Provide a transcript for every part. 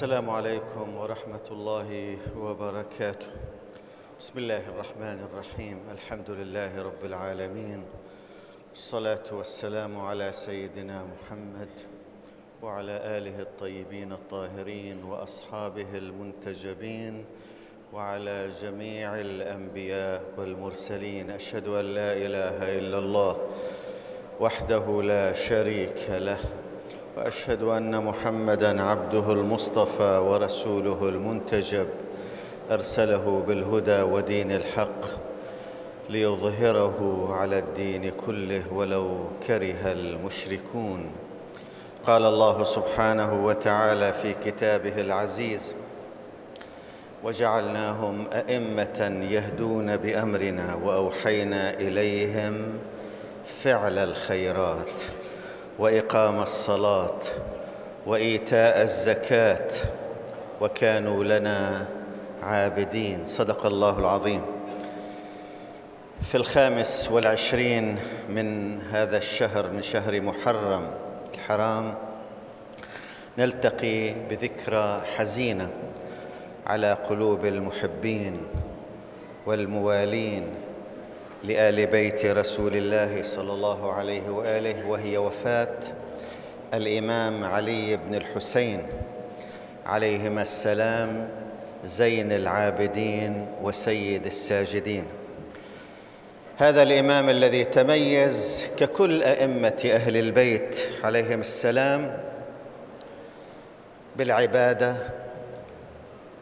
السلام عليكم ورحمة الله وبركاته. بسم الله الرحمن الرحيم. الحمد لله رب العالمين. الصلاة والسلام على سيدنا محمد وعلى آله الطيبين الطاهرين وأصحابه المنتجبين وعلى جميع الأنبياء والمرسلين. أشهد أن لا إله إلا الله وحده لا شريك له. وأشهد أن محمدا عبده المصطفى ورسوله المنتجب أرسله بالهدى ودين الحق ليظهره على الدين كله ولو كره المشركون. قال الله سبحانه وتعالى في كتابه العزيز وجعلناهم أئمة يهدون بأمرنا وأوحينا إليهم فعل الخيرات. وإقام الصلاة وإيتاء الزكاة وكانوا لنا عابدين. صدق الله العظيم. في الخامس والعشرين من هذا الشهر من شهر محرم الحرام نلتقي بذكرى حزينة على قلوب المحبين والموالين لآل بيت رسول الله صلى الله عليه وآله وهي وفاة الإمام علي بن الحسين. عليهما السلام زين العابدين وسيد الساجدين. هذا الإمام الذي تميز ككل أئمة أهل البيت عليهم السلام بالعبادة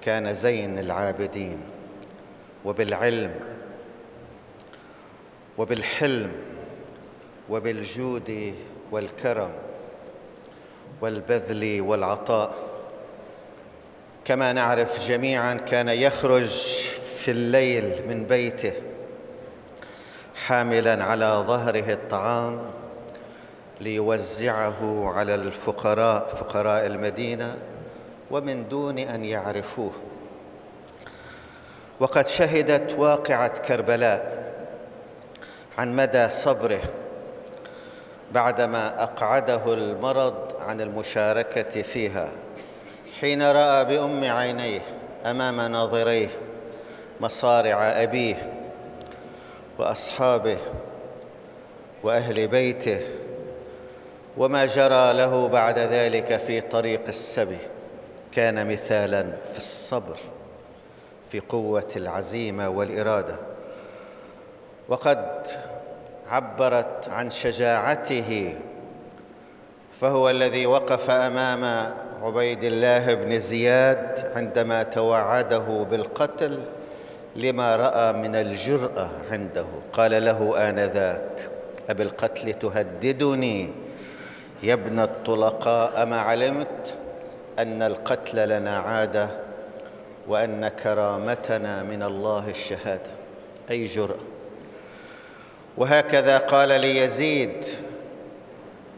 كان زين العابدين وبالعلم وبالحلم وبالجود والكرم والبذل والعطاء. كما نعرف جميعا كان يخرج في الليل من بيته حاملا على ظهره الطعام ليوزعه على الفقراء فقراء المدينة ومن دون أن يعرفوه. وقد شهدت واقعة كربلاء. عن مدى صبره بعدما أقعده المرض عن المشاركة فيها حين رأى بأم عينيه أمام ناظريه مصارع أبيه وأصحابه وأهل بيته وما جرى له بعد ذلك في طريق السبي كان مثالا في الصبر في قوة العزيمة والإرادة. وقد عبرت عن شجاعته فهو الذي وقف أمام عبيد الله بن زياد عندما توعده بالقتل لما رأى من الجرأة عنده. قال له آنذاك أبالقتل تهددني؟ يا ابن الطلقاء اما علمت أن القتل لنا عادة وأن كرامتنا من الله الشهادة؟ أي جرأة؟ وهكذا قال ليزيد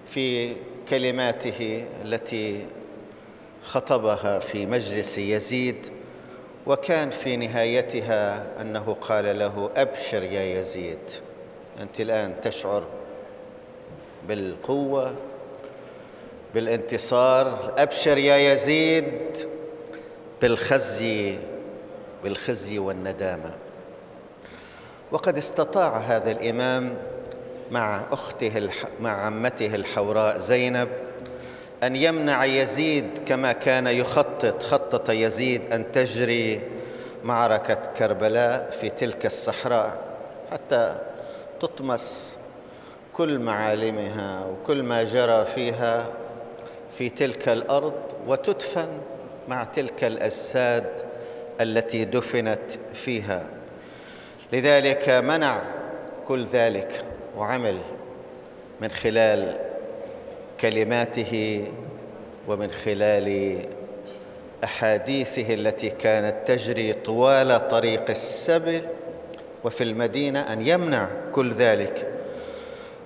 في كلماته التي خطبها في مجلس يزيد وكان في نهايتها أنه قال له أبشر يا يزيد أنت الآن تشعر بالقوة بالانتصار أبشر يا يزيد بالخزي بالخزي والندامة. وقد استطاع هذا الإمام مع الح... مع عمته الحوراء زينب أن يمنع يزيد كما كان يخطط خطط يزيد أن تجري معركة كربلاء في تلك الصحراء حتى تطمس كل معالمها وكل ما جرى فيها في تلك الأرض وتدفن مع تلك الأجساد التي دفنت فيها. لذلك منع كل ذلك وعمل من خلال كلماته ومن خلال أحاديثه التي كانت تجري طوال طريق السبل وفي المدينة أن يمنع كل ذلك.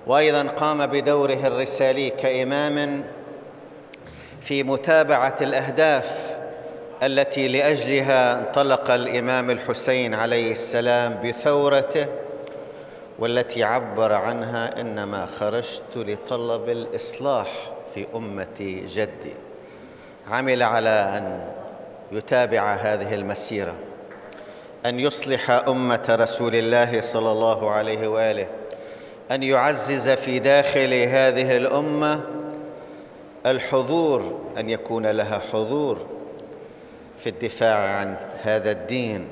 وأيضا قام بدوره الرسالي كإمام في متابعة الأهداف التي لأجلها انطلق الإمام الحسين عليه السلام بثورته والتي عبر عنها إنما خرجت لطلب الإصلاح في أمة جدي. عمل على أن يتابع هذه المسيرة أن يصلح أمة رسول الله صلى الله عليه وآله أن يعزز في داخل هذه الأمة الحضور أن يكون لها حضور في الدفاع عن هذا الدين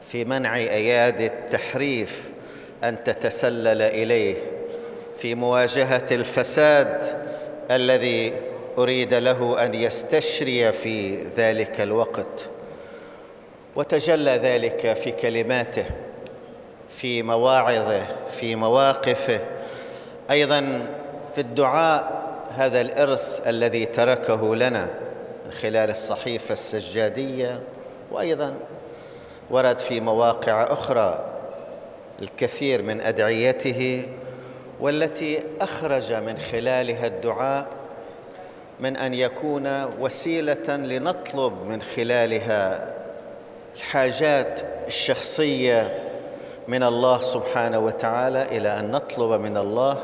في منع ايادي التحريف أن تتسلل إليه في مواجهة الفساد الذي أريد له أن يستشري في ذلك الوقت. وتجلى ذلك في كلماته في مواعظه في مواقفه. أيضا في الدعاء هذا الإرث الذي تركه لنا. خلال الصحيفة السجادية وأيضا ورد في مواقع أخرى الكثير من أدعيته والتي أخرج من خلالها الدعاء من أن يكون وسيلة لنطلب من خلالها الحاجات الشخصية من الله سبحانه وتعالى إلى أن نطلب من الله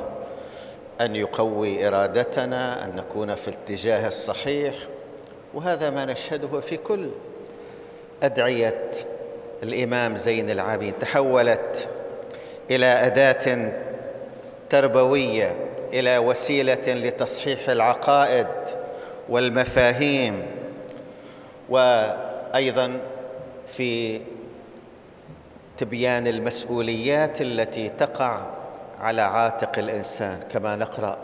أن يقوي إرادتنا أن نكون في الاتجاه الصحيح. وهذا ما نشهده في كل أدعية الإمام زين العابدين. تحولت إلى أداة تربوية إلى وسيلة لتصحيح العقائد والمفاهيم وأيضا في تبيان المسؤوليات التي تقع على عاتق الإنسان كما نقرأ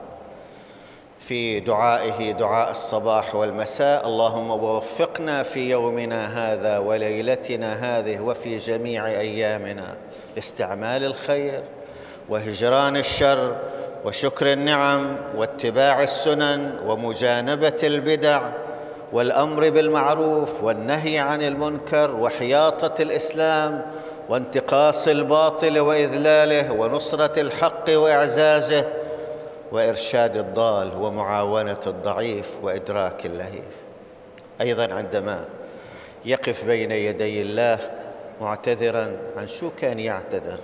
في دعائه دعاء الصباح والمساء. اللهم وفقنا في يومنا هذا وليلتنا هذه وفي جميع أيامنا. لاستعمال الخير وهجران الشر وشكر النعم واتباع السنن ومجانبة البدع والأمر بالمعروف والنهي عن المنكر وحياطة الإسلام وانتقاص الباطل وإذلاله ونصرة الحق وإعزازه وإرشاد الضال ومعاونة الضعيف وإدراك اللهيف. أيضا عندما يقف بين يدي الله معتذرا عن شو كان يعتذر.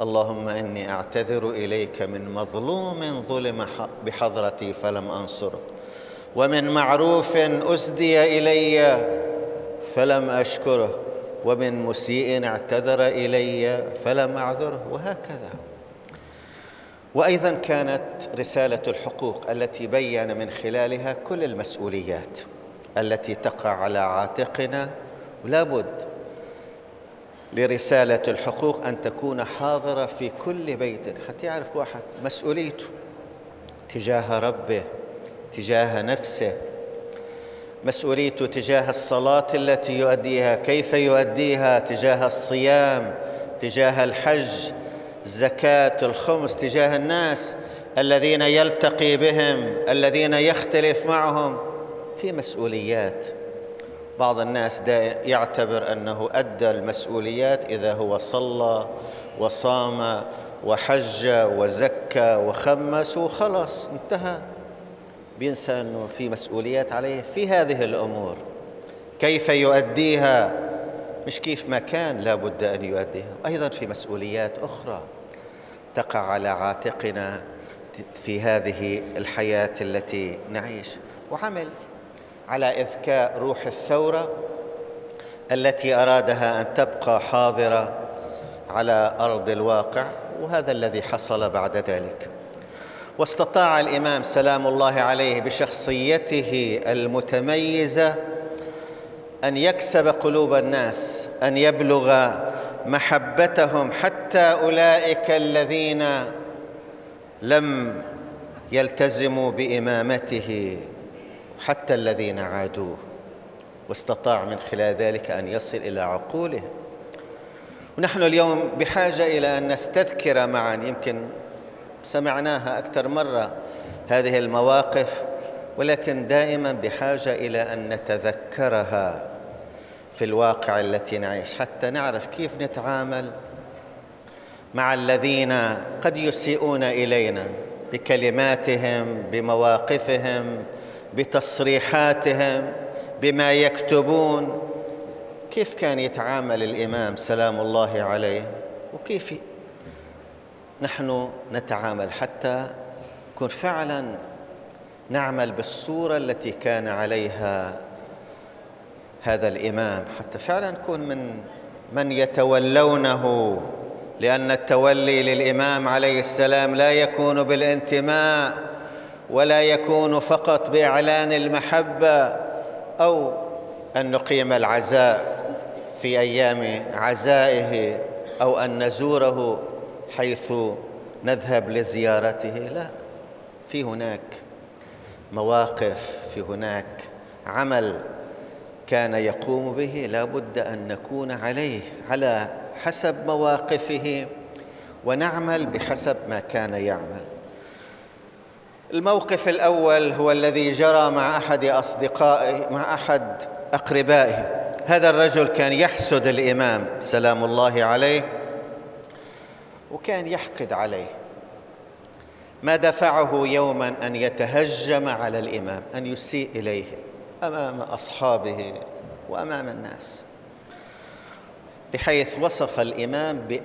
اللهم إني أعتذر إليك من مظلوم ظلم بحضرتي فلم أنصره ومن معروف أسدي إلي فلم أشكره ومن مسيء اعتذر إلي فلم أعذره وهكذا. وأيضا كانت رسالة الحقوق التي بين من خلالها كل المسؤوليات التي تقع على عاتقنا. ولا بد لرسالة الحقوق أن تكون حاضرة في كل بيت. حتى يعرف واحد مسؤوليته تجاه ربه تجاه نفسه مسؤوليته تجاه الصلاة التي يؤديها كيف يؤديها تجاه الصيام تجاه الحج الزكاه الخمس تجاه الناس الذين يلتقي بهم الذين يختلف معهم في مسؤوليات. بعض الناس يعتبر أنه أدى المسؤوليات إذا هو صلى وصام وحج وزكى وخمس وخلص انتهى. بينسى أنه في مسؤوليات عليه في هذه الأمور. كيف يؤديها؟ مش كيف ما كان لا بد أن يؤديها. أيضا في مسؤوليات أخرى. تقع على عاتقنا في هذه الحياة التي نعيش. وعمل على اذكاء روح الثورة التي أرادها أن تبقى حاضرة على أرض الواقع وهذا الذي حصل بعد ذلك. واستطاع الإمام سلام الله عليه بشخصيته المتميزة أن يكسب قلوب الناس أن يبلغ محبتهم حتى أولئك الذين لم يلتزموا بإمامته حتى الذين عادوه. واستطاع من خلال ذلك أن يصل إلى عقولهم ونحن اليوم بحاجة إلى أن نستذكر معا. يمكن سمعناها أكثر مرة هذه المواقف ولكن دائما بحاجة إلى أن نتذكرها. في الواقع التي نعيش. حتى نعرف كيف نتعامل مع الذين قد يسيئون إلينا بكلماتهم بمواقفهم بتصريحاتهم بما يكتبون. كيف كان يتعامل الإمام سلام الله عليه؟ وكيف نحن نتعامل حتى نكون فعلا نعمل بالصورة التي كان عليها هذا الإمام حتى فعلا نكون من من يتولونه لأن التولي للإمام عليه السلام لا يكون بالانتماء ولا يكون فقط بإعلان المحبة أو أن نقيم العزاء في أيام عزائه أو أن نزوره حيث نذهب لزيارته. لا في هناك مواقف في هناك عمل كان يقوم به لا بد أن نكون عليه على حسب مواقفه ونعمل بحسب ما كان يعمل. الموقف الأول هو الذي جرى مع أحد أصدقائه مع أحد أقربائه. هذا الرجل كان يحسد الإمام سلام الله عليه وكان يحقد عليه. ما دفعه يوما أن يتهجم على الإمام أن يسيء إليه. أمام أصحابه وأمام الناس بحيث وصف الإمام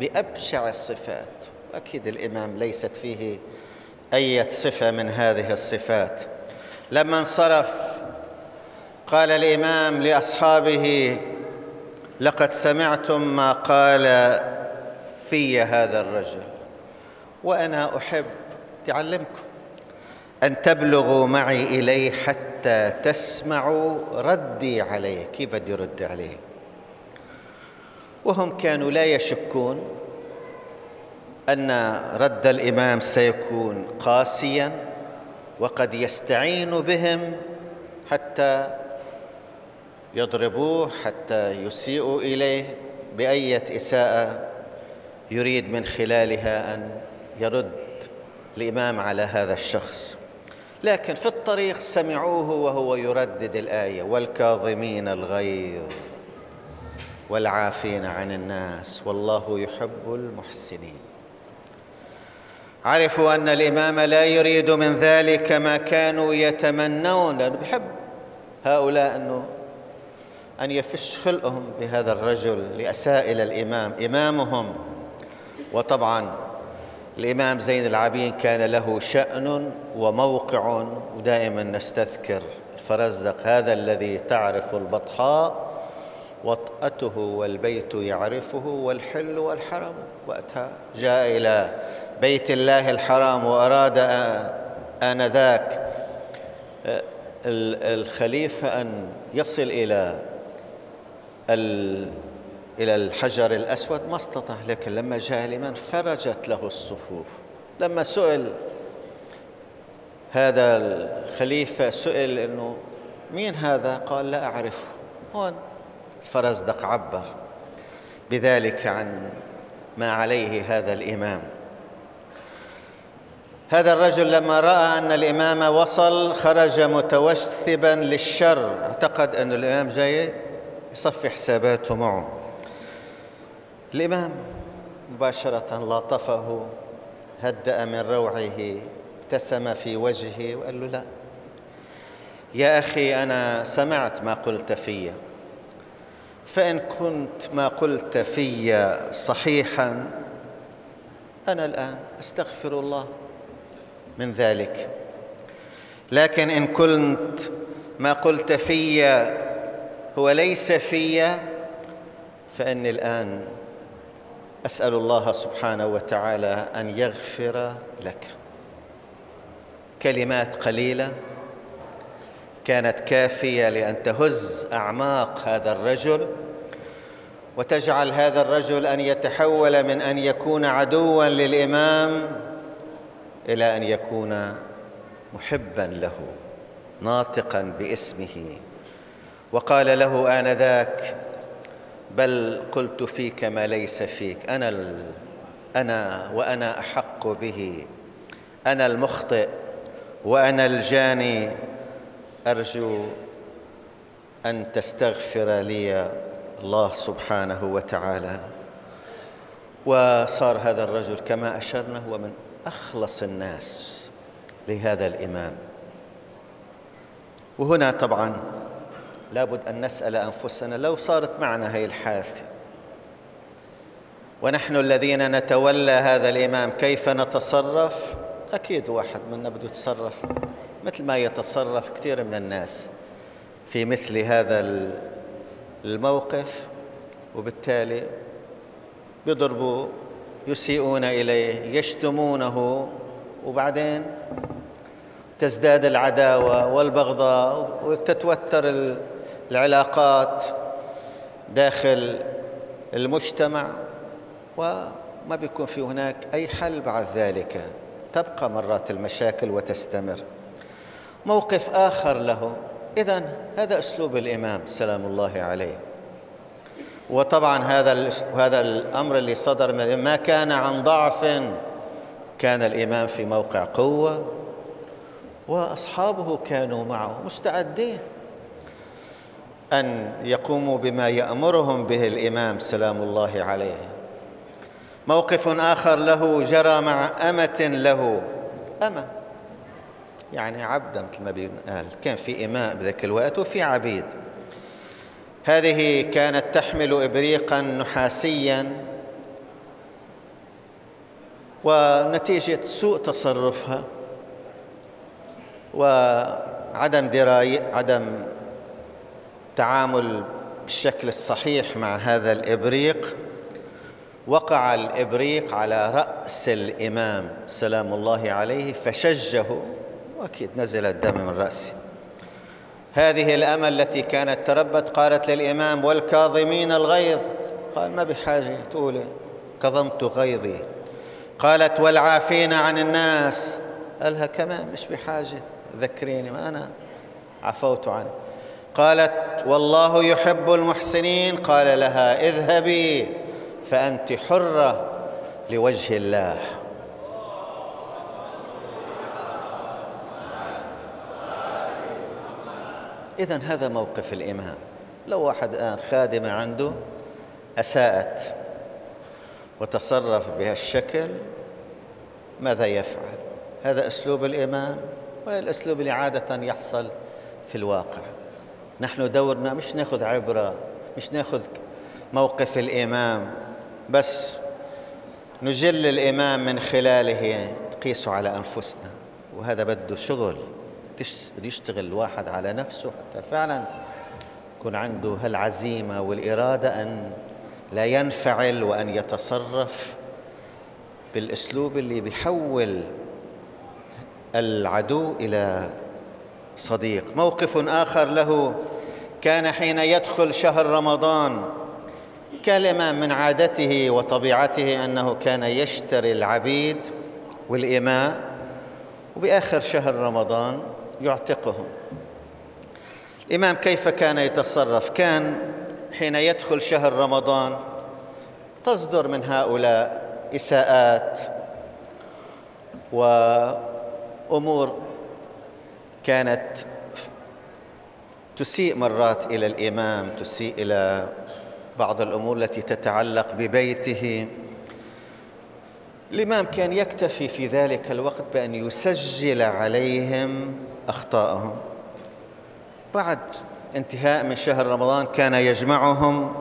بأبشع الصفات. أكيد الإمام ليست فيه أي صفة من هذه الصفات. لما انصرف قال الإمام لأصحابه لقد سمعتم ما قال في هذا الرجل وأنا أحب تعلمكم. أن تبلغوا معي إليه حتى تسمعوا ردي عليه. كيف بدي يرد عليه؟ وهم كانوا لا يشكون أن رد الإمام سيكون قاسيا وقد يستعين بهم حتى يضربوه حتى يسيئوا إليه بأية إساءة يريد من خلالها أن يرد الإمام على هذا الشخص. لكن في الطريق سمعوه وهو يردد الآية والكاظمين الغيظ والعافين عن الناس والله يحب المحسنين. عرفوا أن الإمام لا يريد من ذلك ما كانوا يتمنون. بحب هؤلاء أنه أن يفش خلقهم بهذا الرجل لاساء إلى الإمام إمامهم. وطبعا الإمام زين العابدين كان له شأن وموقع ودائما نستذكر. الفرزدق هذا الذي تعرف البطحاء وطأته والبيت يعرفه والحل والحرم وقتها جاء إلى بيت الله الحرام وأراد آنذاك الخليفة أن يصل إلى إلى الحجر الأسود ما استطاع لكن لما جاء الإمام فرجت له الصفوف. لما سئل هذا الخليفة سئل أنه مين هذا؟ قال لا أعرفه. هون الفرزدق عبر بذلك عن ما عليه هذا الإمام. هذا الرجل لما رأى أن الإمام وصل خرج متوثبا للشر. أعتقد أن الإمام جاي يصفي حساباته معه. الإمام مباشرة لاطفه هدأ من روعه ابتسم في وجهه وقال له لا. يا أخي أنا سمعت ما قلت في. فإن كنت ما قلت في صحيحا أنا الآن أستغفر الله من ذلك. لكن إن كنت ما قلت في هو ليس في فإني الآن أسأل الله سبحانه وتعالى أن يغفر لك. كلمات قليلة كانت كافية لأن تهز أعماق هذا الرجل وتجعل هذا الرجل أن يتحول من أن يكون عدوا للإمام إلى أن يكون محبا له ناطقا باسمه. وقال له آنذاك بل قلت فيك ما ليس فيك. أنا. أنا وأنا أحق به. أنا المخطئ وأنا الجاني. أرجو أن تستغفر لي الله سبحانه وتعالى. وصار هذا الرجل كما أشرنا هو من أخلص الناس لهذا الإمام. وهنا طبعا لابد أن نسأل أنفسنا لو صارت معنا هي الحادثة. ونحن الذين نتولى هذا الإمام كيف نتصرف؟ أكيد واحد منا بده يتصرف مثل ما يتصرف كثير من الناس في مثل هذا الموقف وبالتالي بيضربوا يسيئون إليه يشتمونه وبعدين تزداد العداوة والبغضاء وتتوتر العلاقات داخل المجتمع وما بيكون في هناك أي حل بعد ذلك. تبقى مرات المشاكل وتستمر. موقف آخر له. اذا هذا أسلوب الإمام سلام الله عليه. وطبعا هذا هذا الأمر اللي صدر من ما كان عن ضعف كان الإمام في موقع قوة وأصحابه كانوا معه مستعدين. أن يقوموا بما يأمرهم به الإمام سلام الله عليه. موقف آخر له جرى مع أمة له. أمة. يعني عبدا مثل ما بيقال كان في إماء بذاك الوقت وفي عبيد. هذه كانت تحمل ابريقا نحاسيا. ونتيجة سوء تصرفها. وعدم دراية عدم تعامل بالشكل الصحيح مع هذا الإبريق وقع الإبريق على رأس الإمام سلام الله عليه فشجه وأكيد نزل الدم من رأسه. هذه الأمة التي كانت تربت قالت للإمام والكاظمين الغيظ قال ما بحاجة تقول كظمت غيظي قالت والعافين عن الناس قالها كمان مش بحاجة ذكريني ما أنا عفوت عنه قالت والله يحب المحسنين. قال لها اذهبي فأنت حرة لوجه الله. إذا هذا موقف الإمام. لو واحد الآن خادمة عنده أساءت وتصرف بهالشكل ماذا يفعل؟ هذا أسلوب الإمام والأسلوب اللي عادة يحصل في الواقع. نحن دورنا مش ناخذ عبرة مش ناخذ موقف الإمام بس نجل الإمام من خلاله نقيسه على أنفسنا وهذا بده شغل بده يشتغل الواحد على نفسه حتى فعلا يكون عنده هالعزيمة والإرادة أن لا ينفعل وأن يتصرف بالأسلوب اللي بيحول العدو إلى صديق. موقف آخر له. كان حين يدخل شهر رمضان الإمام من عادته وطبيعته أنه كان يشتري العبيد والإماء وبآخر شهر رمضان يعتقهم. الإمام كيف كان يتصرف؟ كان حين يدخل شهر رمضان تصدر من هؤلاء إساءات وأمور كانت تسيء مرات إلى الإمام تسيء إلى بعض الأمور التي تتعلق ببيته. الإمام كان يكتفي في ذلك الوقت بأن يسجل عليهم أخطاءهم. بعد انتهاء من شهر رمضان كان يجمعهم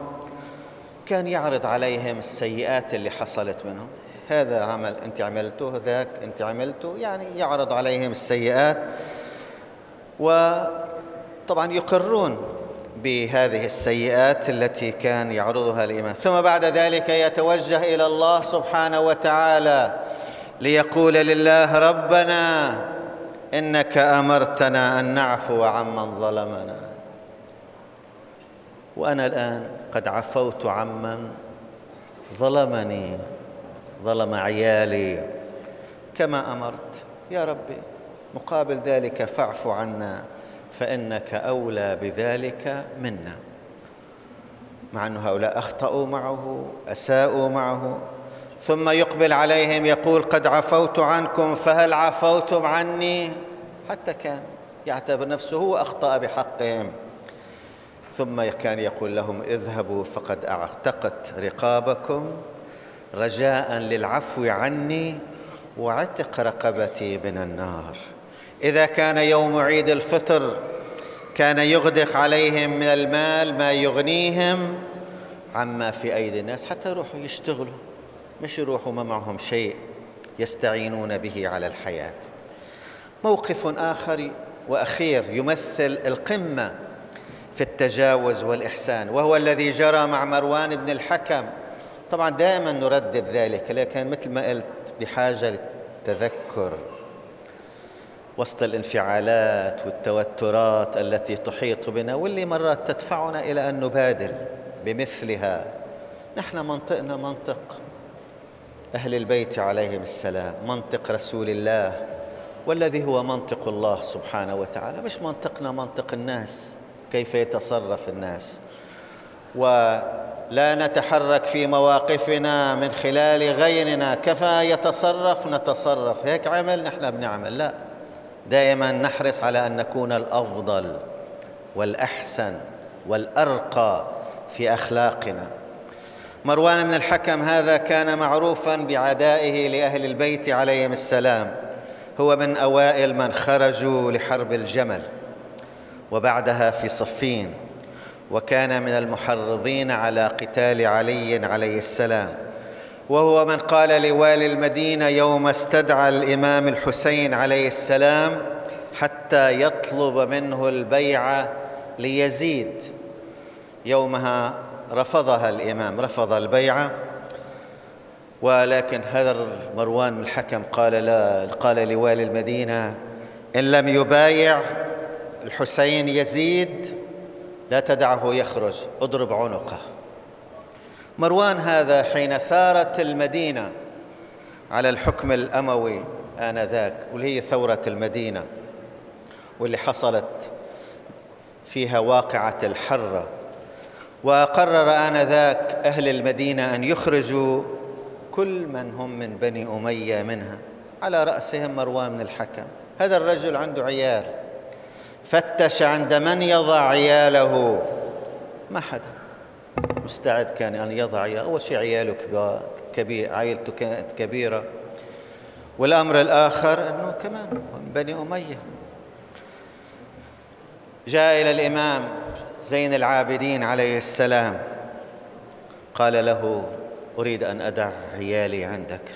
كان يعرض عليهم السيئات اللي حصلت منهم. هذا عمل أنت عملته ذاك أنت عملته يعني يعرض عليهم السيئات. وطبعا يقرون بهذه السيئات التي كان يعرضها الامام ثم بعد ذلك يتوجه إلى الله سبحانه وتعالى ليقول لله ربنا إنك أمرتنا أن نعفو عمن ظلمنا. وأنا الآن قد عفوت عمن ظلمني ظلم عيالي كما أمرت. يا ربي مقابل ذلك فاعف عنا فإنك أولى بذلك منا. مع أن هؤلاء أخطأوا معه أساءوا معه ثم يقبل عليهم يقول قد عفوت عنكم فهل عفوتم عني؟ حتى كان يعتبر نفسه هو أخطأ بحقهم. ثم كان يقول لهم اذهبوا فقد أعتقت رقابكم رجاء للعفو عني وعتق رقبتي من النار. إذا كان يوم عيد الفطر كان يغدق عليهم من المال ما يغنيهم عما في أيدي الناس حتى يروحوا موقف آخر وأخير يمثل القمة في التجاوز والإحسان وهو الذي جرى مع مروان بن الحكم. طبعا دائما نردد ذلك لكن مثل ما قلت بحاجة للتذكر. وسط الانفعالات والتوترات التي تحيط بنا واللي مرات تدفعنا إلى أن نبادر بمثلها. نحن منطقنا منطق أهل البيت عليهم السلام منطق رسول الله والذي هو منطق الله سبحانه وتعالى مش منطقنا منطق الناس كيف يتصرف الناس. ولا نتحرك في مواقفنا من خلال غيرنا كفى يتصرف نتصرف. هيك عمل نحن بنعمل؟ لا. دائما نحرص على أن نكون الأفضل والأحسن والأرقى في أخلاقنا. مروان بن الحكم هذا كان معروفا بعدائه لأهل البيت عليهم السلام. هو من أوائل من خرجوا لحرب الجمل وبعدها في صفين وكان من المحرضين على قتال علي عليه السلام. وهو من قال لوالي المدينة يوم استدعى الإمام الحسين عليه السلام حتى يطلب منه البيعه ليزيد. يومها رفضها الإمام رفض البيعه ولكن هذا مروان الحكم قال لا قال لوالي المدينة إن لم يبايع الحسين يزيد لا تدعه يخرج اضرب عنقه. مروان هذا حين ثارت المدينة على الحكم الأموي آنذاك واللي هي ثورة المدينة واللي حصلت فيها واقعة الحرة. وقرر آنذاك أهل المدينة أن يخرجوا كل من هم من بني أمية منها على رأسهم مروان بن الحكم. هذا الرجل عنده عيال. فتش عند من يضع عياله؟ ما حدا. مستعد كان أن يضع أول شيء عياله كبير عائلته كانت كبيرة. والأمر الآخر أنه كمان من بني أمية. جاء إلى الإمام زين العابدين عليه السلام. قال له أريد أن أدع عيالي عندك.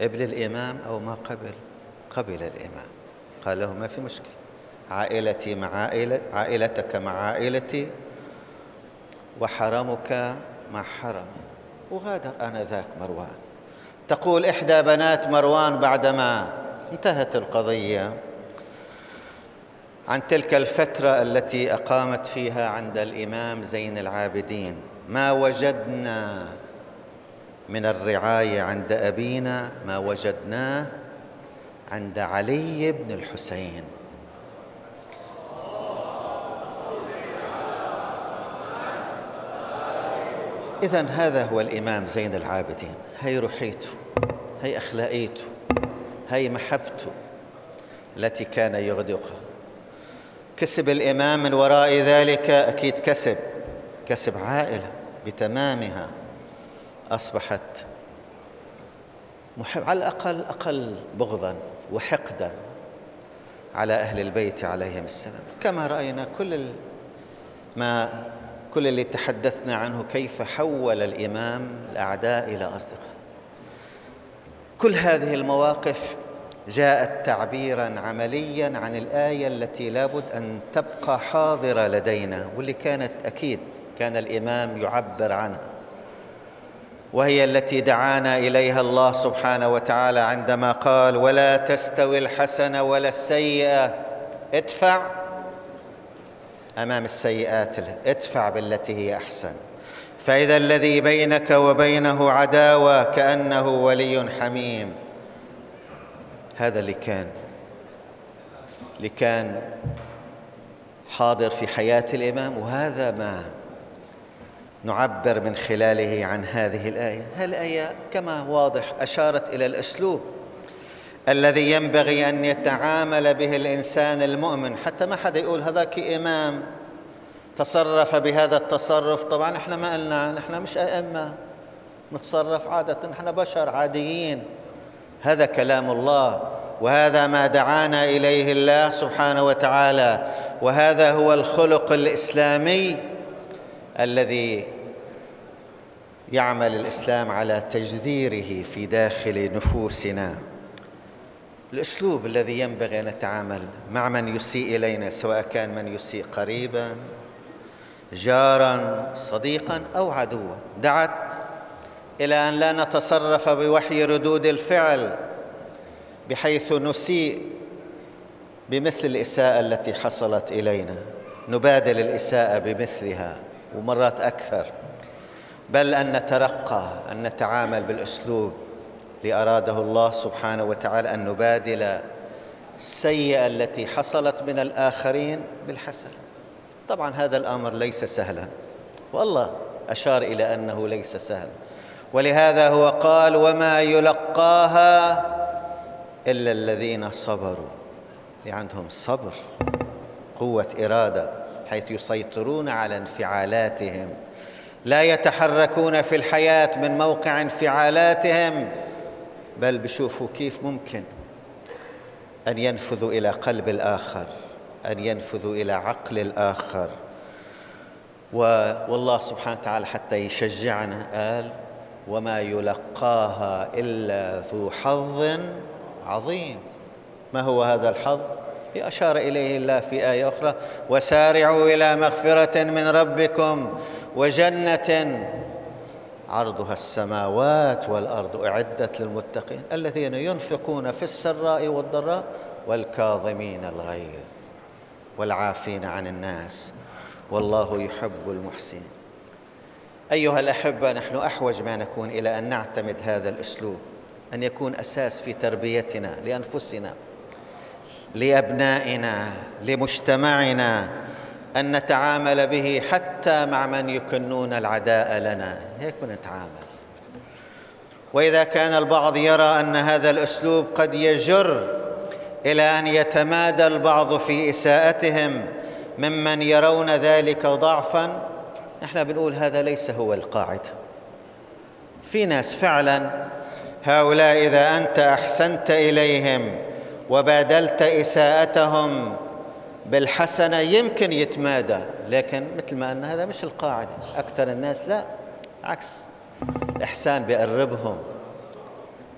ابن الإمام أو ما قبل؟ قبل الإمام. قال له ما في مشكلة. عائلتي مع عائلة عائلتك مع عائلتي وحرمك مع حرمي وغادر آنذاك مروان. تقول إحدى بنات مروان بعدما انتهت القضية عن تلك الفترة التي أقامت فيها عند الإمام زين العابدين. ما وجدنا من الرعاية عند أبينا ما وجدناه عند علي بن الحسين. إذا هذا هو الإمام زين العابدين. هي روحيته هي أخلاقيته هي محبته التي كان يغدقها. كسب الإمام من وراء ذلك أكيد كسب كسب عائلة بتمامها. أصبحت محب على الأقل أقل بغضا وحقدا على أهل البيت عليهم السلام. كما رأينا كل ما كل اللي تحدثنا عنه كيف حول الإمام الأعداء إلى أصدقاء. كل هذه المواقف جاءت تعبيرا عمليا عن الآية التي لابد أن تبقى حاضرة لدينا واللي كانت أكيد كان الإمام يعبر عنها. وهي التي دعانا إليها الله سبحانه وتعالى عندما قال ولا تستوي الحسنة ولا السيئة ادفع أمام السيئات ادفع بالتي هي أحسن. فإذا الذي بينك وبينه عداوة كأنه ولي حميم. هذا اللي كان. اللي كان حاضر في حياة الإمام وهذا ما نعبر من خلاله عن هذه الآية. هالآية كما واضح أشارت إلى الأسلوب. الذي ينبغي أن يتعامل به الإنسان المؤمن. حتى ما حدا يقول هذاك إمام تصرف بهذا التصرف. طبعا إحنا ما قلنا نحن مش أئمة. نتصرف عادة نحن بشر عاديين. هذا كلام الله وهذا ما دعانا إليه الله سبحانه وتعالى. وهذا هو الخلق الإسلامي الذي يعمل الإسلام على تجذيره في داخل نفوسنا. الأسلوب الذي ينبغي أن نتعامل مع من يسيء إلينا سواء كان من يسيء قريبا جارا صديقا أو عدوا. دعت إلى أن لا نتصرف بوحي ردود الفعل بحيث نسيء بمثل الإساءة التي حصلت إلينا. نبادل الإساءة بمثلها ومرات أكثر. بل أن نترقى أن نتعامل بالأسلوب لأراده الله سبحانه وتعالى أن نبادل السيئة التي حصلت من الآخرين بالحسن طبعا هذا الأمر ليس سهلا. والله أشار إلى أنه ليس سهلا. ولهذا هو قال وما يلقاها إلا الذين صبروا. اللي عندهم صبر قوة إرادة حيث يسيطرون على انفعالاتهم. لا يتحركون في الحياة من موقع انفعالاتهم. بل بشوفوا كيف ممكن أن ينفذوا إلى قلب الآخر أن ينفذوا إلى عقل الآخر. والله سبحانه وتعالى حتى يشجعنا قال وما يلقاها إلا ذو حظ عظيم. ما هو هذا الحظ؟ أشار إليه الله في آية أخرى وسارعوا إلى مغفرة من ربكم وجنة عرضها السماوات والأرض أعدت للمتقين. الذين ينفقون في السراء والضراء والكاظمين الغيظ والعافين عن الناس. والله يحب المحسنين. أيها الأحبة نحن أحوج ما نكون إلى أن نعتمد هذا الأسلوب أن يكون أساس في تربيتنا لأنفسنا لأبنائنا لمجتمعنا أن نتعامل به حتى مع من يكنون العداء لنا. هيك نتعامل وإذا كان البعض يرى أن هذا الأسلوب قد يجر إلى أن يتمادى البعض في إساءتهم ممن يرون ذلك ضعفا نحن بنقول هذا ليس هو القاعدة. في ناس فعلا هؤلاء إذا أنت أحسنت إليهم وبادلت إساءتهم بالحسنه يمكن يتمادى لكن مثل ما أن هذا مش القاعدة. أكثر الناس لا عكس. الاحسان بيقربهم.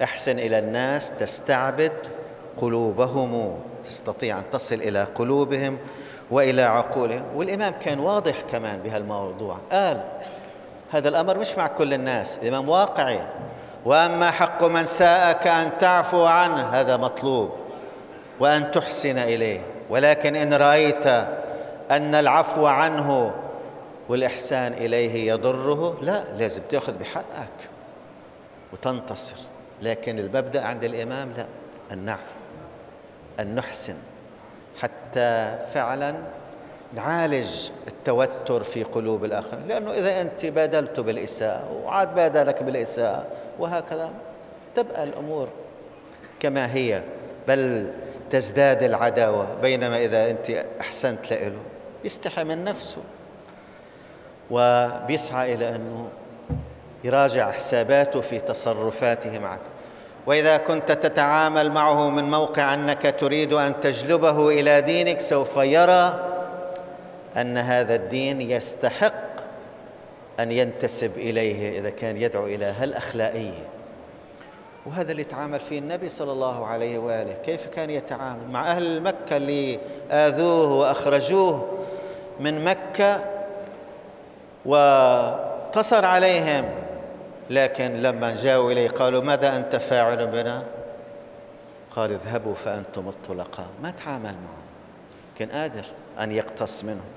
إحسن إلى الناس تستعبد قلوبهم تستطيع أن تصل إلى قلوبهم وإلى عقولهم. والإمام كان واضح كمان بهالموضوع. قال هذا الأمر مش مع كل الناس الإمام واقعي. وأما حق من ساءك أن تعفو عنه هذا مطلوب. وأن تحسن إليه. ولكن إن رأيت أن العفو عنه والإحسان إليه يضره لا لازم تأخذ بحقك وتنتصر. لكن المبدأ عند الإمام لا النعفو أن نحسن. حتى فعلا نعالج التوتر في قلوب الآخرين. لأنه إذا أنت بادلت بالإساءة وعاد بادلك بالإساءة وهكذا تبقى الأمور كما هي. بل تزداد العداوة بينما إذا أنت أحسنت له يستحي من نفسه وبيسعى إلى انه يراجع حساباته في تصرفاته معك. وإذا كنت تتعامل معه من موقع أنك تريد أن تجلبه إلى دينك سوف يرى أن هذا الدين يستحق أن ينتسب إليه إذا كان يدعو إلى هالأخلاقية. وهذا اللي تعامل فيه النبي صلى الله عليه وآله. كيف كان يتعامل؟ مع أهل مكة اللي آذوه وأخرجوه من مكة وانتصر عليهم لكن لما جاءوا إليه قالوا ماذا أنت فاعل بنا؟ قال اذهبوا فأنتم الطلقاء. ما تعامل معهم كان قادر أن يقتص منهم.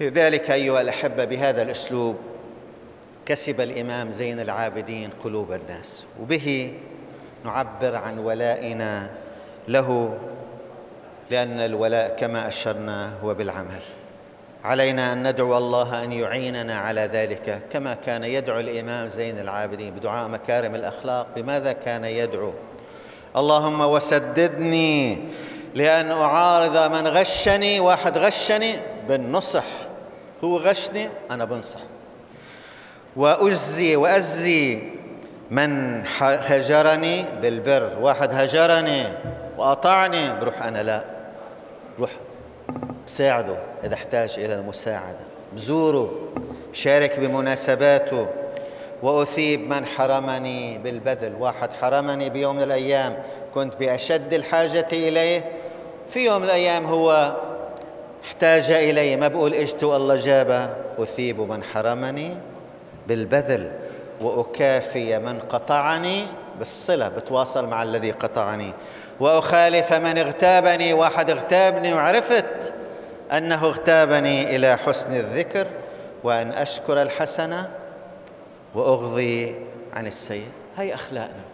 لذلك أيها الأحبة بهذا الأسلوب كسب الإمام زين العابدين قلوب الناس. وبه نعبر عن ولائنا له لأن الولاء كما اشرنا هو بالعمل. علينا أن ندعو الله أن يعيننا على ذلك كما كان يدعو الإمام زين العابدين بدعاء مكارم الأخلاق. بماذا كان يدعو؟ اللهم وسددني لأن أعارض من غشني واحد غشني بالنصح. هو غشني أنا بنصح. وأجزي وأزي من هجرني بالبر. واحد هجرني وأطعني بروح أنا لا بروح بساعده إذا احتاج إلى المساعدة. بزوره بشارك بمناسباته. وأثيب من حرمني بالبذل. واحد حرمني بيوم من الأيام. كنت بأشد الحاجة إليه. في يوم من الأيام هو احتاج إلي. ما بقول إجت والله جابه. أثيب من حرمني بالبذل وأكافي من قطعني بالصلة بتواصل مع الذي قطعني. وأخالف من اغتابني واحد اغتابني وعرفت أنه اغتابني إلى حسن الذكر وأن أشكر الحسنة وأغضي عن السيء هي أخلاقنا.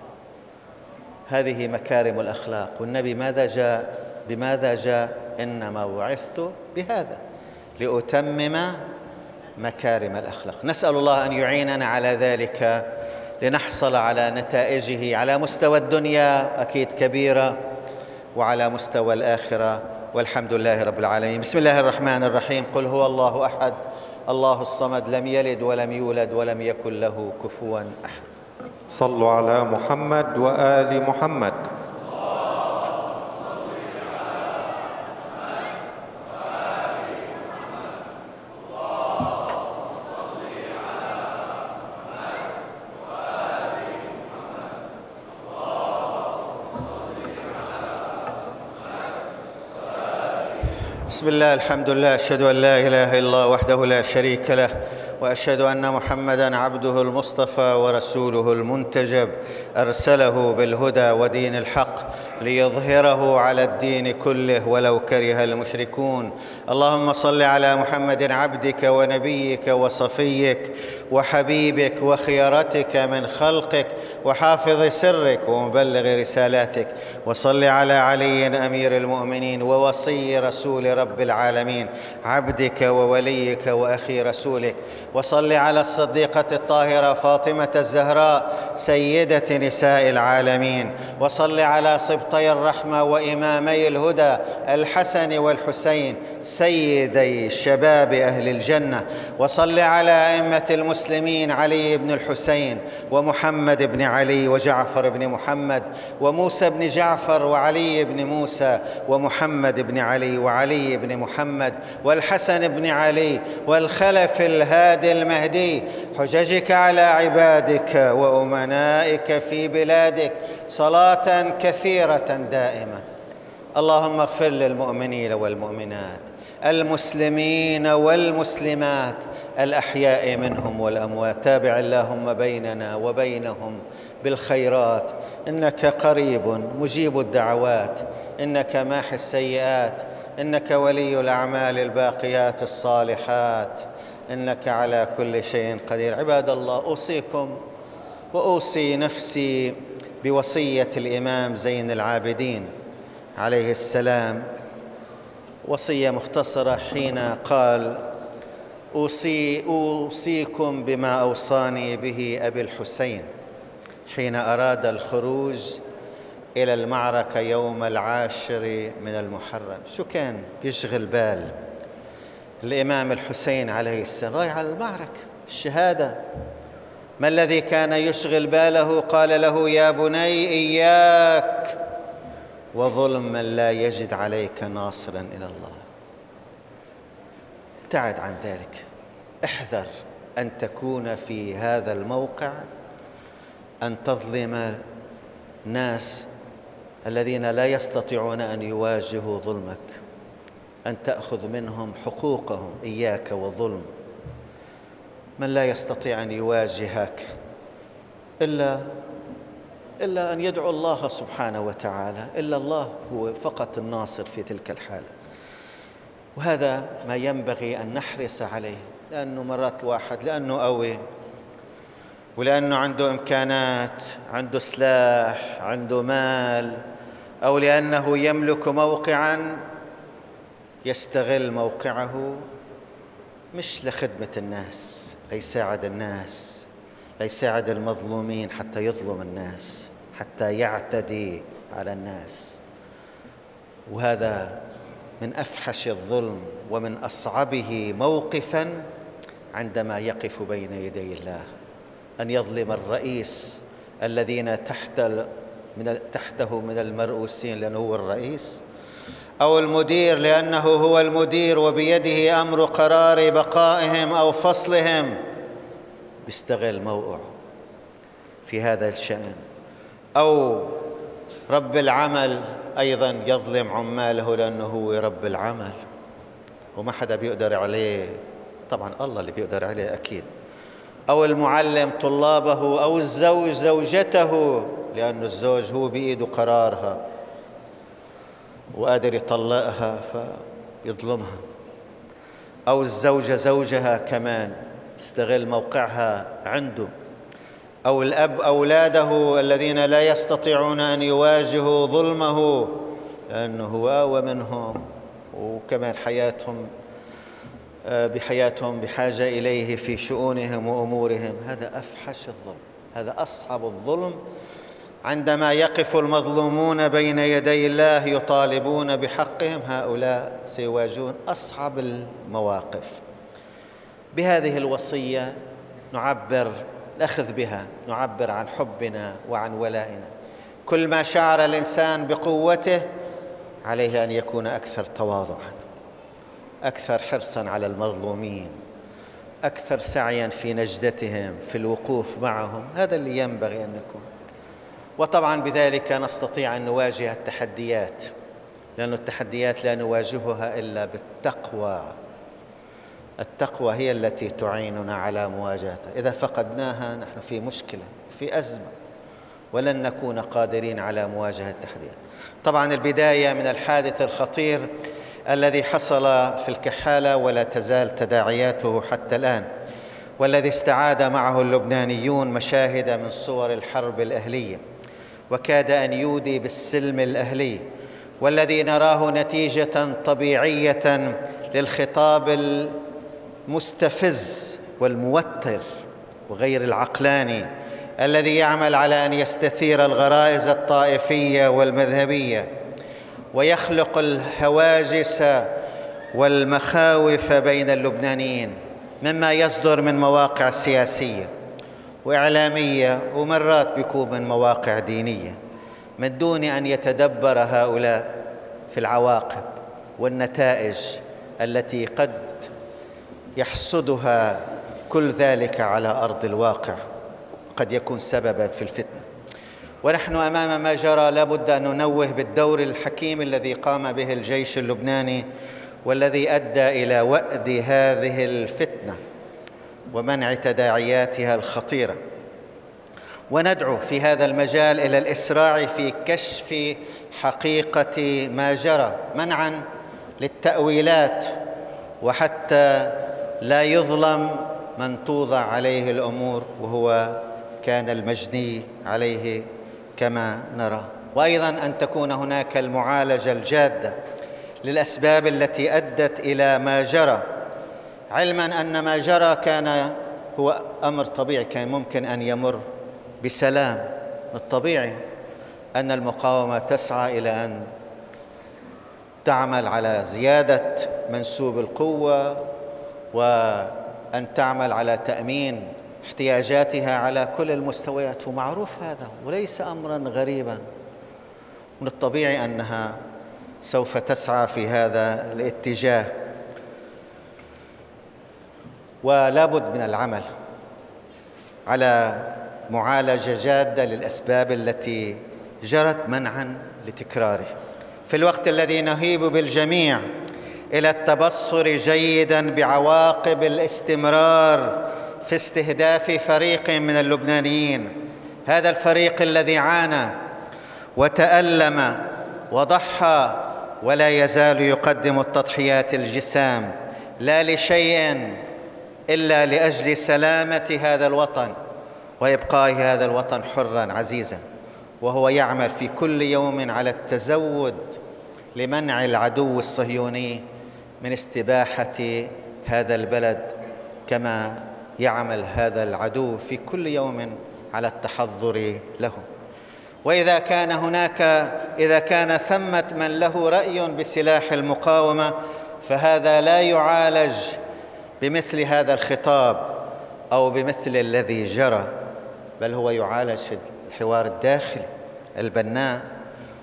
هذه مكارم الأخلاق. والنبي ماذا جاء؟ بماذا جاء؟ إنما بعثت بهذا لأتمم مكارم الأخلاق. نسأل الله أن يعيننا على ذلك لنحصل على نتائجه على مستوى الدنيا أكيد كبيرة وعلى مستوى الآخرة. والحمد لله رب العالمين. بسم الله الرحمن الرحيم. قل هو الله أحد. الله الصمد لم يلد ولم يولد ولم يكن له كفوا أحد. صلوا على محمد وآل محمد. بسم الله الحمد لله أشهد أن لا إله إلا الله وحده لا شريك له وأشهد أن محمدا عبده المصطفى ورسوله المنتجب أرسله بالهدى ودين الحق ليظهره على الدين كله ولو كره المشركون. اللهم صل على محمد عبدك ونبيك وصفيك وحبيبك وخيرتك من خلقك وحافظ سرك ومبلغ رسالاتك وصل على علي أمير المؤمنين ووصي رسول رب العالمين عبدك ووليك وأخي رسولك وصل على الصديقة الطاهرة فاطمة الزهراء سيدة نساء العالمين وصل على سبطي الرحمة وإمامي الهدى الحسن والحسين سيدي شباب أهل الجنة وصل على أئمة المسلمين علي بن الحسين ومحمد بن علي وجعفر بن محمد وموسى بن جعفر وعلي بن موسى ومحمد بن علي وعلي بن محمد والحسن بن علي والخلف الهادي المهدي. حججك على عبادك وأمنائك في بلادك صلاة كثيرة دائمة. اللهم اغفر للمؤمنين والمؤمنات. المسلمين والمسلمات الأحياء منهم والأموات. تابع اللهم بيننا وبينهم بالخيرات. إنك قريب مجيب الدعوات. إنك ماحي السيئات. إنك ولي الأعمال الباقيات الصالحات. إنك على كل شيء قدير. عباد الله أوصيكم وأوصي نفسي بوصية الإمام زين العابدين عليه السلام. وصية مختصرة حين قال اوصي أوصيكم بما أوصاني به أبي الحسين. حين أراد الخروج إلى المعركة يوم العاشر من المحرم. شو كان بيشغل بال؟ الإمام الحسين عليه السلام. رايح على المعركة. الشهادة. ما الذي كان يشغل باله؟ قال له يا بني إياك. وظلم من لا يجد عليك ناصرا إلى الله. ابتعد عن ذلك. احذر أن تكون في هذا الموقع أن تظلم ناس الذين لا يستطيعون أن يواجهوا ظلمك أن تأخذ منهم حقوقهم إياك وظلم. من لا يستطيع أن يواجهك إلا إلا أن يدعو الله سبحانه وتعالى إلا الله هو فقط الناصر في تلك الحالة. وهذا ما ينبغي أن نحرص عليه لأنه مرات الواحد لأنه قوي ولأنه عنده إمكانات عنده سلاح عنده مال أو لأنه يملك موقعا يستغل موقعه مش لخدمة الناس ليساعد الناس ليساعد المظلومين حتى يظلم الناس. حتى يعتدي على الناس. وهذا من أفحش الظلم ومن أصعبه موقفا عندما يقف بين يدي الله. أن يظلم الرئيس الذين تحت من تحته من المرؤوسين لأنه هو الرئيس أو المدير لأنه هو المدير وبيده أمر قرار بقائهم أو فصلهم. بيستغل موقعه في هذا الشأن. أو رب العمل أيضا يظلم عماله لأنه هو رب العمل. وما حدا بيقدر عليه. طبعا الله اللي بيقدر عليه أكيد. أو المعلم طلابه أو الزوج زوجته لأنه الزوج هو بإيده قرارها وقادر يطلقها فيظلمها. أو الزوجة زوجها كمان يستغل موقعها عنده. أو الأب أولاده الذين لا يستطيعون أن يواجهوا ظلمه لأنه هو اقوى منهم وكمان حياتهم آه، بحياتهم بحاجة إليه في شؤونهم وأمورهم. هذا أفحش الظلم هذا أصعب الظلم. عندما يقف المظلومون بين يدي الله يطالبون بحقهم هؤلاء سيواجهون أصعب المواقف. بهذه الوصية نعبر الاخذ بها نعبر عن حبنا وعن ولائنا. كل ما شعر الإنسان بقوته عليه أن يكون أكثر تواضعا أكثر حرصا على المظلومين أكثر سعيا في نجدتهم في الوقوف معهم. هذا اللي ينبغي أن نكون. وطبعا بذلك نستطيع أن نواجه التحديات لأن التحديات لا نواجهها إلا بالتقوى. التقوى هي التي تعيننا على مواجهتها. إذا فقدناها نحن في مشكلة في أزمة ولن نكون قادرين على مواجهة التحديات طبعا البداية من الحادث الخطير الذي حصل في الكحالة ولا تزال تداعياته حتى الآن والذي استعاد معه اللبنانيون مشاهد من صور الحرب الأهلية وكاد أن يودي بالسلم الأهلي والذي نراه نتيجة طبيعية للخطاب المستفز والموتر وغير العقلاني الذي يعمل على أن يستثير الغرائز الطائفية والمذهبية ويخلق الهواجس والمخاوف بين اللبنانيين مما يصدر من مواقع سياسية وإعلامية ومرات بيكون من مواقع دينية من دون أن يتدبر هؤلاء في العواقب والنتائج التي قد يحصدها كل ذلك على أرض الواقع. قد يكون سببا في الفتنة. ونحن أمام ما جرى لابد أن ننوه بالدور الحكيم الذي قام به الجيش اللبناني والذي أدى إلى وأد هذه الفتنة ومنع تداعياتها الخطيرة. وندعو في هذا المجال إلى الإسراع في كشف حقيقة ما جرى منعا للتأويلات وحتى لا يظلم من توضع عليه الأمور وهو كان المجني عليه كما نرى. وأيضا أن تكون هناك المعالجة الجادة للأسباب التي أدت إلى ما جرى. علما أن ما جرى كان هو أمر طبيعي كان ممكن أن يمر بسلام. الطبيعي أن المقاومة تسعى إلى أن تعمل على زيادة منسوب القوة وأن تعمل على تأمين احتياجاتها على كل المستويات. ومعروف هذا وليس امرا غريبا. من الطبيعي أنها سوف تسعى في هذا الاتجاه. ولا بد من العمل على معالجة جادة للأسباب التي جرت منعا لتكراره. في الوقت الذي نهيب بالجميع إلى التبصر جيدا بعواقب الاستمرار في استهداف فريق من اللبنانيين. هذا الفريق الذي عانى وتألم وضحى ولا يزال يقدم التضحيات الجسام لا لشيء إلا لأجل سلامة هذا الوطن وإبقاء هذا الوطن حرا عزيزا. وهو يعمل في كل يوم على التزود لمنع العدو الصهيوني من استباحة هذا البلد كما يعمل هذا العدو في كل يوم على التحضر له. وإذا كان هناك إذا كان ثمة من له رأي بسلاح المقاومة فهذا لا يعالج بمثل هذا الخطاب أو بمثل الذي جرى بل هو يعالج في الحوار الداخلي البناء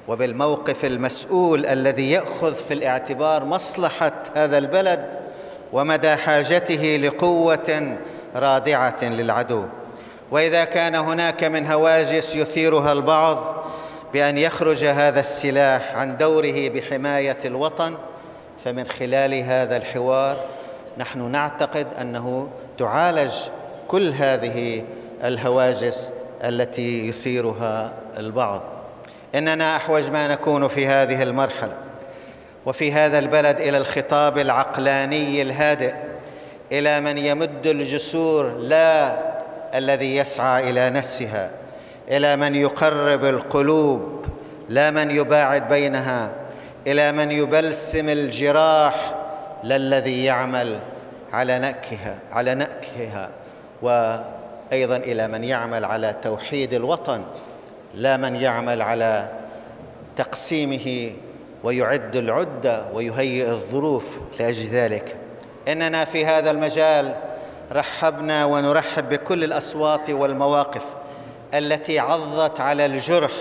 وبالموقف المسؤول الذي يأخذ في الاعتبار مصلحة هذا البلد ومدى حاجته لقوة رادعة للعدو. وإذا كان هناك من هواجس يثيرها البعض بأن يخرج هذا السلاح عن دوره بحماية الوطن فمن خلال هذا الحوار نحن نعتقد أنه تعالج كل هذه الهواجس التي يثيرها البعض. إننا أحوج ما نكون في هذه المرحلة وفي هذا البلد إلى الخطاب العقلاني الهادئ إلى من يمد الجسور لا الذي يسعى إلى نفسها إلى من يقرب القلوب لا من يباعد بينها إلى من يبلسم الجراح لا الذي يعمل على نكها على نكها وأيضا إلى من يعمل على توحيد الوطن. لا من يعمل على تقسيمه ويعد العده ويهيئ الظروف لأجل ذلك. إننا في هذا المجال رحبنا ونرحب بكل الأصوات والمواقف التي عضت على الجرح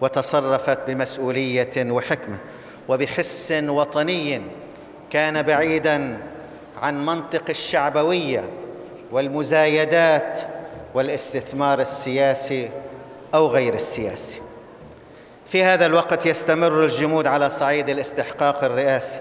وتصرفت بمسؤولية وحكمة. وبحس وطني كان بعيدا عن منطق الشعبوية والمزايدات والاستثمار السياسي أو غير السياسي. في هذا الوقت يستمر الجمود على صعيد الاستحقاق الرئاسي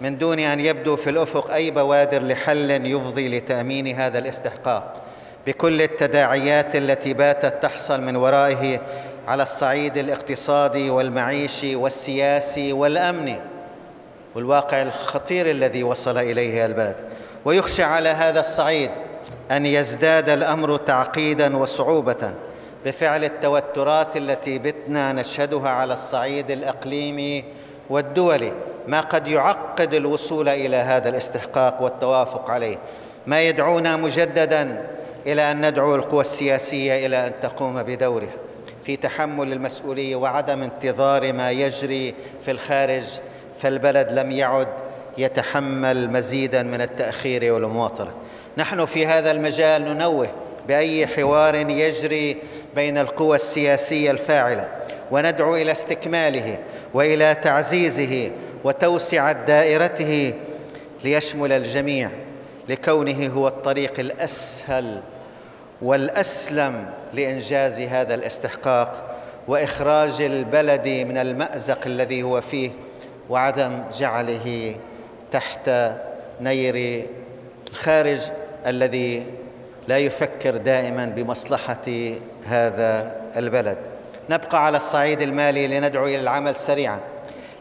من دون أن يبدو في الأفق أي بوادر لحل يفضي لتأمين هذا الاستحقاق بكل التداعيات التي باتت تحصل من ورائه على الصعيد الاقتصادي والمعيشي والسياسي والأمني والواقع الخطير الذي وصل إليه البلد. ويخشى على هذا الصعيد أن يزداد الأمر تعقيدا وصعوبه بفعل التوترات التي بتنا نشهدها على الصعيد الإقليمي والدولي ما قد يعقد الوصول إلى هذا الاستحقاق والتوافق عليه. ما يدعونا مجددا إلى أن ندعو القوى السياسية إلى أن تقوم بدورها. في تحمل المسؤولية وعدم انتظار ما يجري في الخارج فالبلد لم يعد يتحمل مزيدا من التأخير والمماطله نحن في هذا المجال ننوه بأي حوار يجري بين القوى السياسية الفاعلة وندعو إلى استكماله وإلى تعزيزه وتوسعه دائرته ليشمل الجميع لكونه هو الطريق الأسهل والأسلم لإنجاز هذا الاستحقاق وإخراج البلد من المأزق الذي هو فيه وعدم جعله تحت نير الخارج الذي لا يفكر دائما بمصلحة هذا البلد. نبقى على الصعيد المالي لندعو إلى العمل سريعا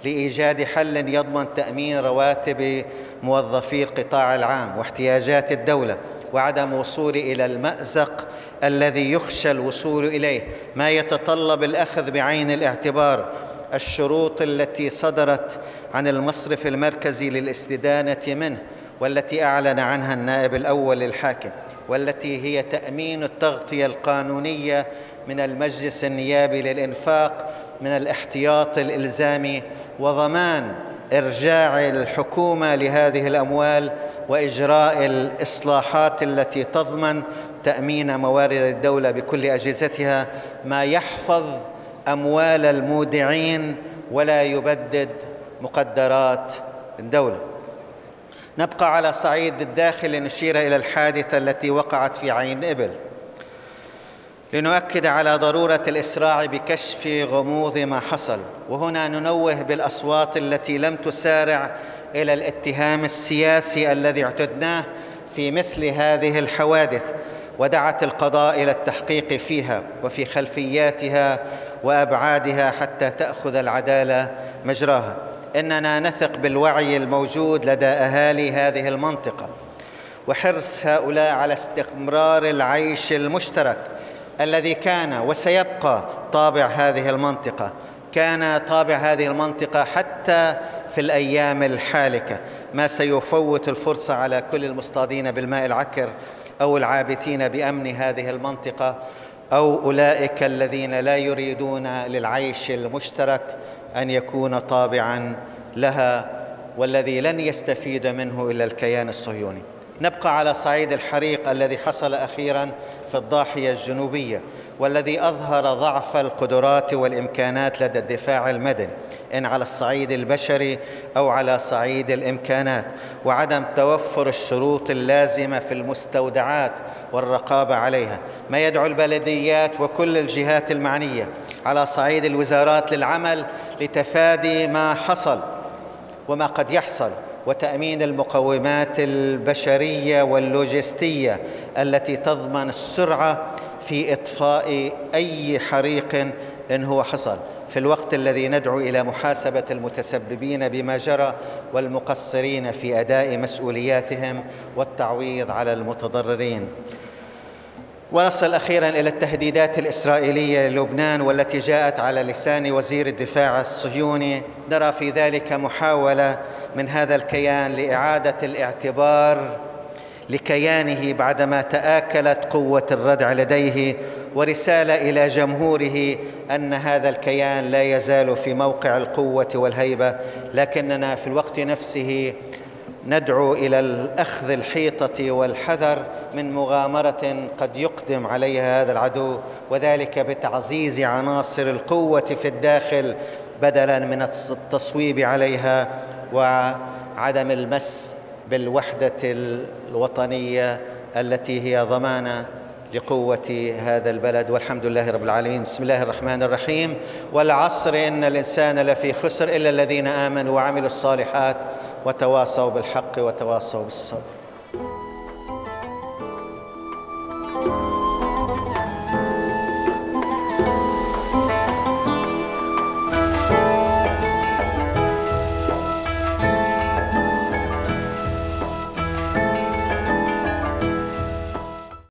لإيجاد حل يضمن تأمين رواتب موظفي القطاع العام واحتياجات الدولة وعدم وصول إلى المأزق الذي يخشى الوصول إليه ما يتطلب الأخذ بعين الاعتبار. الشروط التي صدرت عن المصرف المركزي للاستدانة منه والتي أعلن عنها النائب الأول للحاكم. والتي هي تأمين التغطية القانونية من المجلس النيابي للإنفاق من الاحتياط الإلزامي وضمان إرجاع الحكومة لهذه الأموال وإجراء الإصلاحات التي تضمن تأمين موارد الدولة بكل أجهزتها ما يحفظ أموال المودعين ولا يبدد مقدرات الدولة. نبقى على صعيد الداخل لنشير إلى الحادثة التي وقعت في عين إبل. لنؤكد على ضرورة الإسراع بكشف غموض ما حصل وهنا ننوه بالأصوات التي لم تسارع إلى الاتهام السياسي الذي اعتدناه في مثل هذه الحوادث ودعت القضاء إلى التحقيق فيها وفي خلفياتها وأبعادها حتى تأخذ العدالة مجراها. إننا نثق بالوعي الموجود لدى أهالي هذه المنطقة. وحرص هؤلاء على استمرار العيش المشترك الذي كان وسيبقى طابع هذه المنطقة كان طابع هذه المنطقة حتى في الأيام الحالكة. ما سيفوت الفرصة على كل المصطادين بالماء العكر أو العابثين بأمن هذه المنطقة أو أولئك الذين لا يريدون للعيش المشترك أن يكون طابعا لها والذي لن يستفيد منه إلا الكيان الصهيوني. نبقى على صعيد الحريق الذي حصل أخيرا في الضاحية الجنوبية. والذي أظهر ضعف القدرات والإمكانات لدى الدفاع المدني إن على الصعيد البشري أو على صعيد الإمكانات وعدم توفر الشروط اللازمة في المستودعات والرقابة عليها. ما يدعو البلديات وكل الجهات المعنية على صعيد الوزارات للعمل لتفادي ما حصل وما قد يحصل وتأمين المقومات البشرية واللوجستية التي تضمن السرعة في إطفاء أي حريق إن هو حصل. في الوقت الذي ندعو إلى محاسبة المتسببين بما جرى والمقصرين في أداء مسؤولياتهم والتعويض على المتضررين. ونصل أخيرا إلى التهديدات الإسرائيلية للبنان والتي جاءت على لسان وزير الدفاع الصهيوني. نرى في ذلك محاولة من هذا الكيان لإعادة الاعتبار لكيانه بعدما تآكلت قوة الردع لديه ورسالة إلى جمهوره أن هذا الكيان لا يزال في موقع القوة والهيبة. لكننا في الوقت نفسه ندعو إلى الأخذ الحيطة والحذر من مغامرة قد يقدم عليها هذا العدو وذلك بتعزيز عناصر القوة في الداخل بدلا من التصويب عليها وعدم المس بالوحدة الوطنية التي هي ضمانة لقوة هذا البلد والحمد لله رب العالمين. بسم الله الرحمن الرحيم. والعصر إن الإنسان لفي خسر إلا الذين آمنوا وعملوا الصالحات وتواصوا بالحق وتواصوا بالصبر.